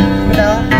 Hello.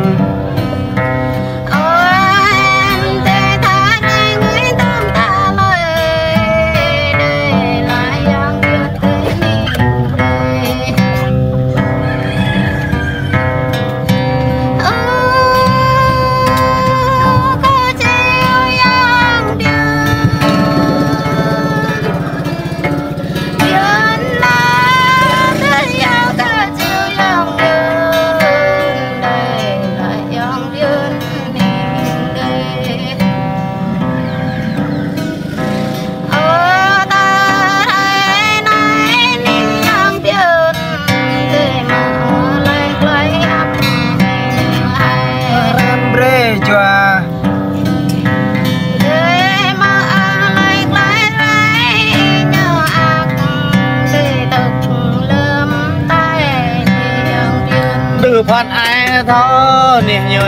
từ phát ai thơ nè nhiều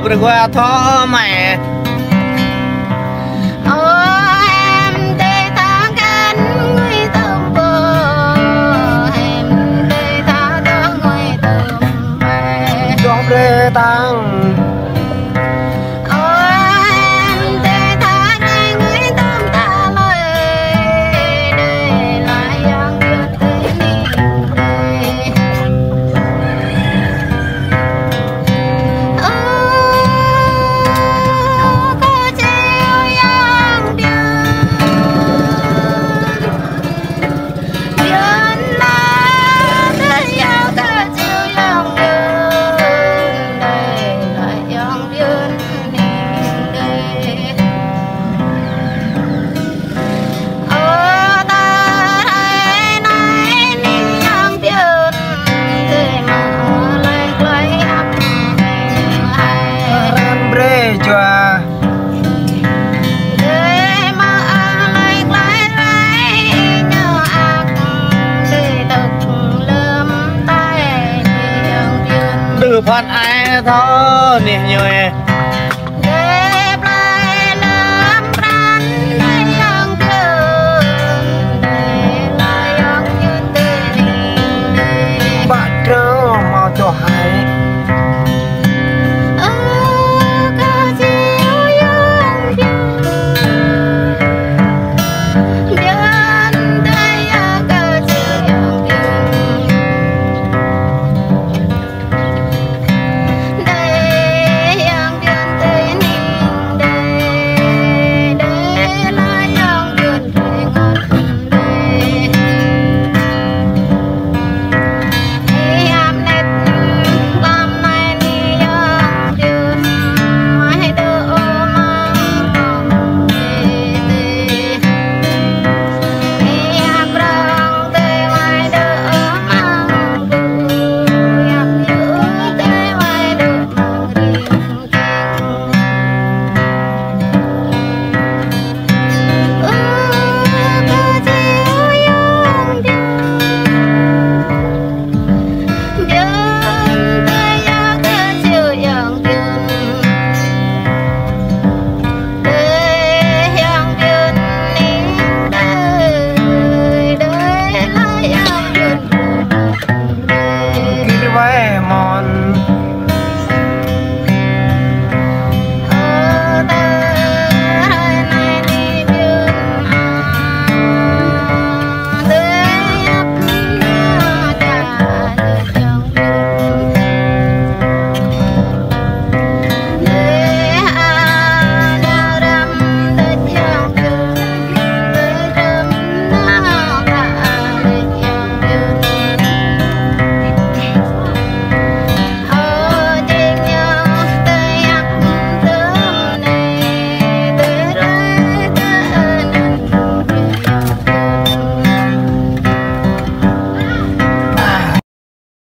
不累，我呀，他妈 phan ai thơ nè nhiều